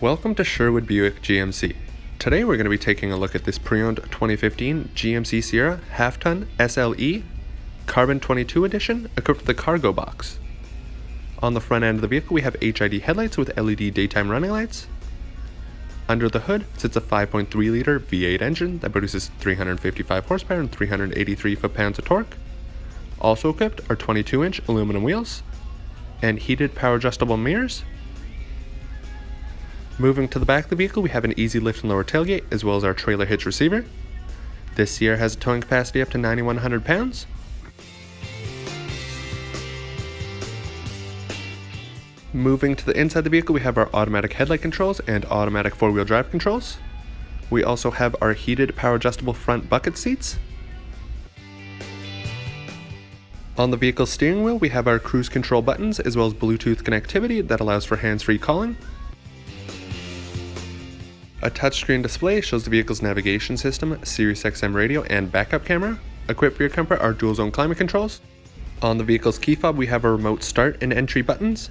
Welcome to Sherwood Buick GMC. Today we're going to be taking a look at this pre-owned 2015 GMC Sierra half-ton SLE Carbon 22 edition equipped with a cargo box. On the front end of the vehicle we have HID headlights with LED daytime running lights. Under the hood sits a 5.3 liter V8 engine that produces 355 horsepower and 383 foot-pounds of torque. Also equipped are 22 inch aluminum wheels and heated power adjustable mirrors Moving to the back of the vehicle, we have an easy lift and lower tailgate, as well as our trailer hitch receiver. This Sierra has a towing capacity up to 9,100 pounds. Moving to the inside of the vehicle, we have our automatic headlight controls and automatic four-wheel drive controls. We also have our heated power adjustable front bucket seats. On the vehicle's steering wheel, we have our cruise control buttons as well as Bluetooth connectivity that allows for hands-free calling. A touchscreen display shows the vehicle's navigation system, Sirius XM radio, and backup camera. Equipped for your comfort are dual zone climate controls. On the vehicle's key fob, we have our remote start and entry buttons.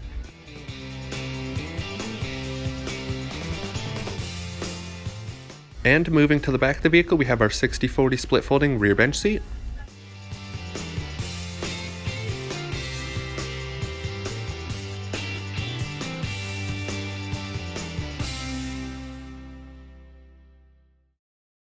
And moving to the back of the vehicle, we have our 60-40 split folding rear bench seat.